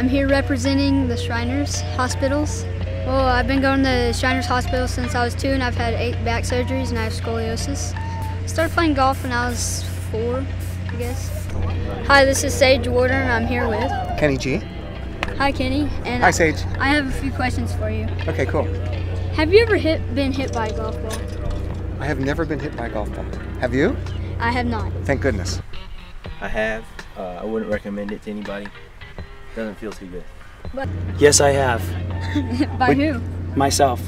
I'm here representing the Shriners Hospitals. Well, I've been going to Shriners Hospital since I was two and I've had eight back surgeries and I have scoliosis. I started playing golf when I was four, I guess. Hi, this is Sage Warner and I'm here with. Kenny G. Hi, Kenny. And Hi, Sage. I have a few questions for you. Okay, cool. Have you ever hit, been hit by a golf ball? I have never been hit by a golf ball. Have you? I have not. Thank goodness. I have. Uh, I wouldn't recommend it to anybody. Doesn't feel too good. But Yes, I have. by who? Myself.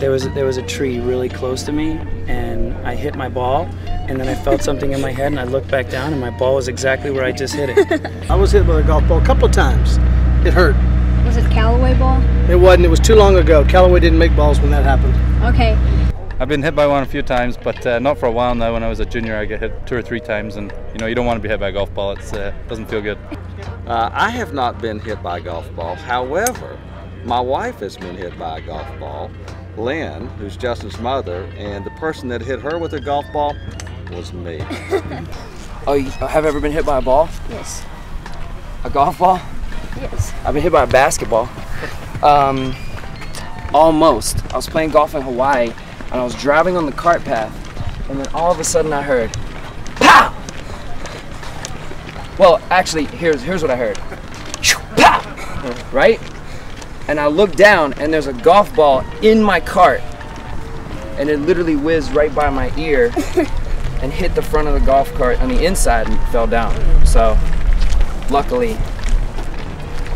There was there was a tree really close to me, and I hit my ball, and then I felt something in my head, and I looked back down, and my ball was exactly where I just hit it. I was hit by a golf ball a couple of times. It hurt. Was it Callaway ball? It wasn't. It was too long ago. Callaway didn't make balls when that happened. Okay. I've been hit by one a few times, but uh, not for a while now. When I was a junior, I get hit two or three times, and you know you don't want to be hit by a golf ball. It uh, doesn't feel good. Uh, I have not been hit by a golf ball. However, my wife has been hit by a golf ball, Lynn, who's Justin's mother, and the person that hit her with a golf ball was me. Oh, you have ever been hit by a ball? Yes. A golf ball? Yes. I've been hit by a basketball. Um, almost. I was playing golf in Hawaii, and I was driving on the cart path, and then all of a sudden I heard, pow! Well, actually, here's here's what I heard. Pow! Right? And I looked down, and there's a golf ball in my cart, and it literally whizzed right by my ear and hit the front of the golf cart on the inside and fell down. So, luckily,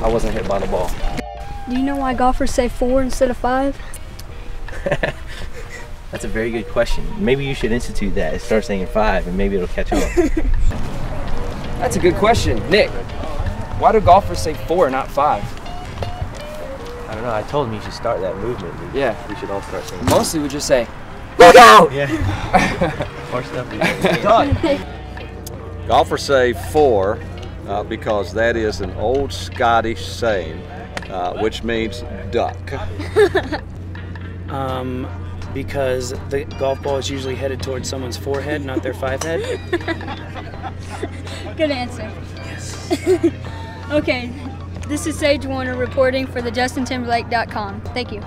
I wasn't hit by the ball. Do you know why golfers say four instead of five? That's a very good question. Maybe you should institute that and start saying five, and maybe it'll catch on. That's a good question. Nick, why do golfers say four, not five? I don't know. I told him you should start that movement. Yeah. We should all start saying. Mostly we just say, look out! Yeah. More stuff. we do. Golfers say four uh, because that is an old Scottish saying, uh, which means duck. Um, because the golf ball is usually headed towards someone's forehead, not their five head. Good answer. Yes. okay. This is Sage Warner reporting for the JustinTimberlake.com. Thank you.